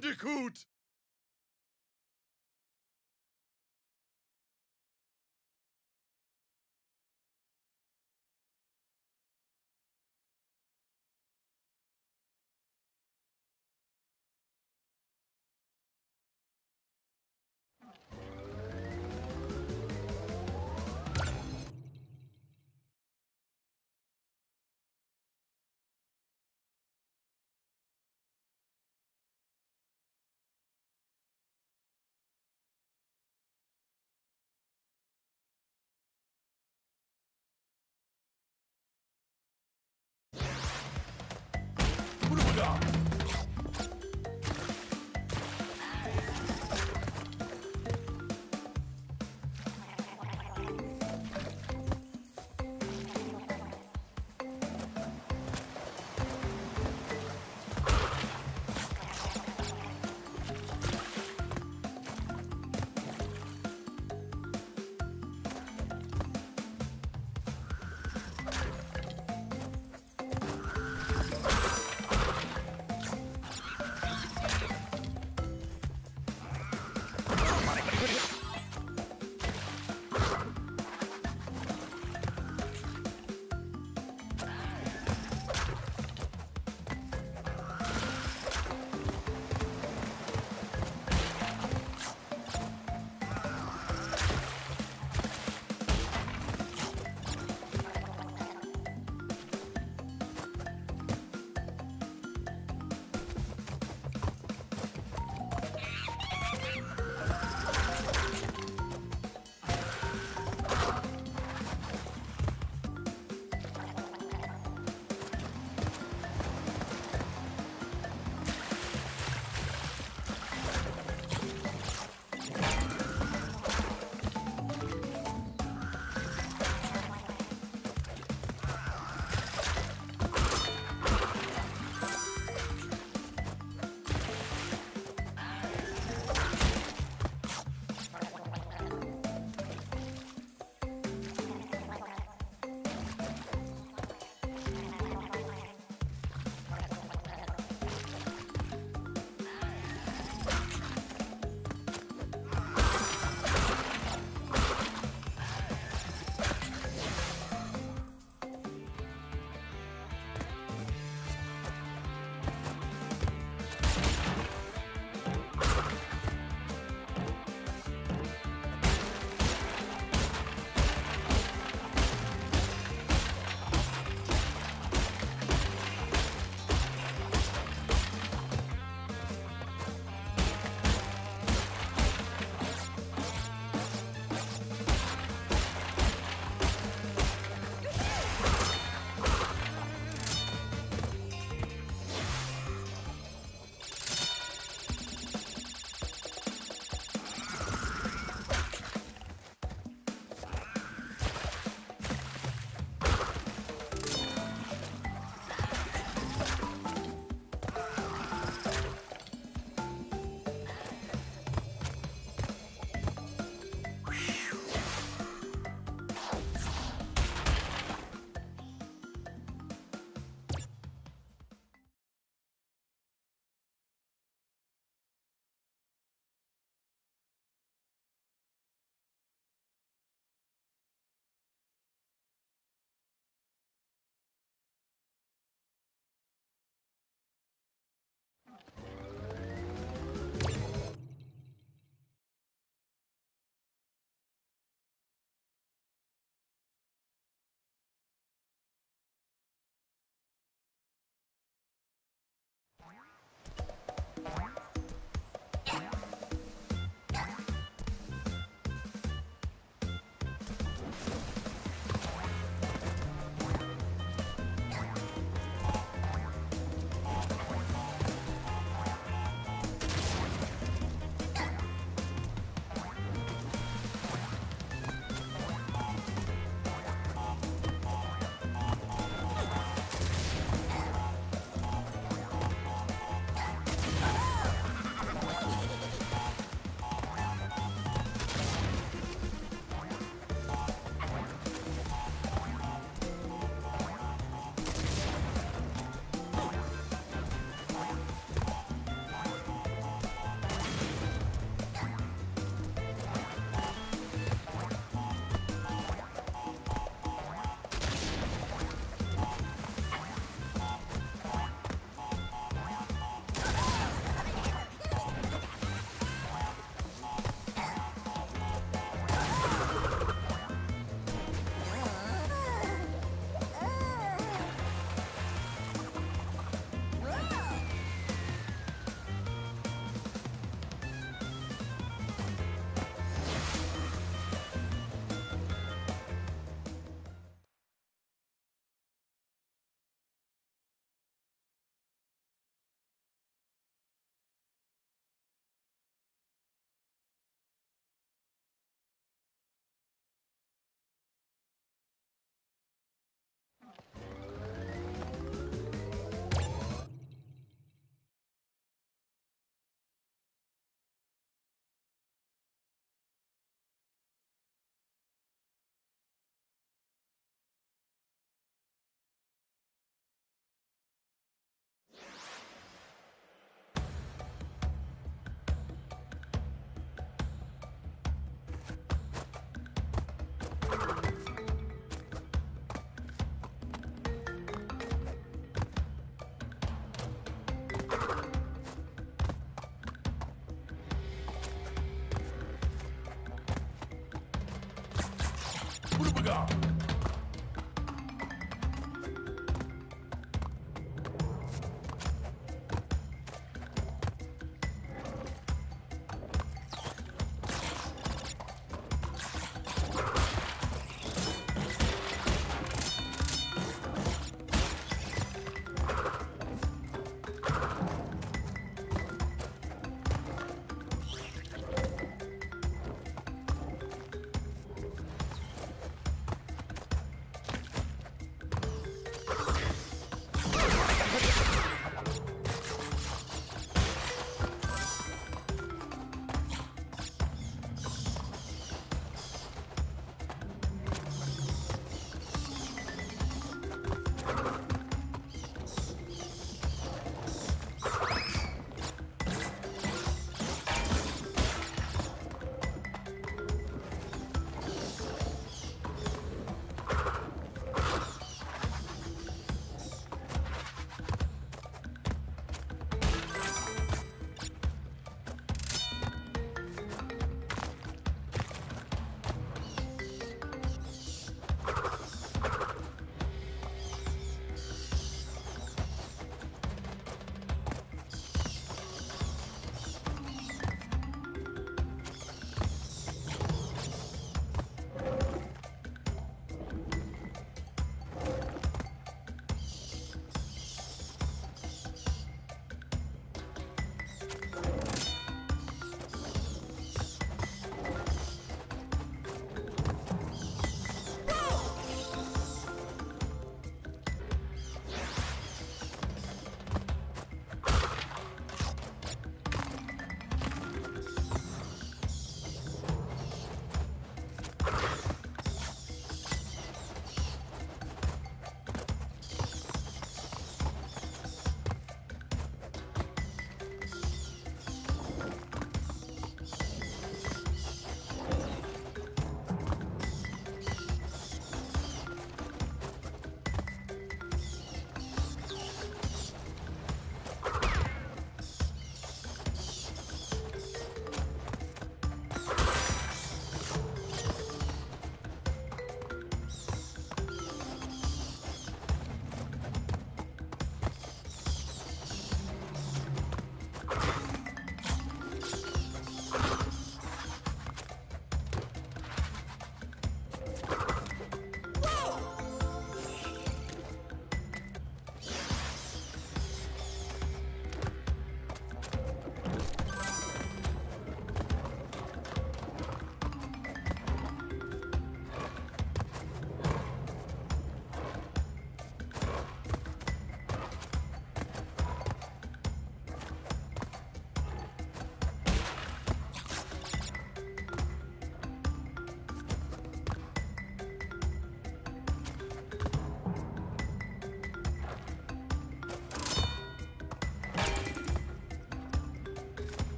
Bandicoot!